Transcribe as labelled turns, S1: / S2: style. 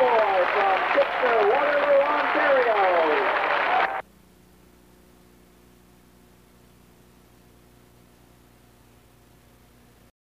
S1: boy from Kitchener, Waterloo,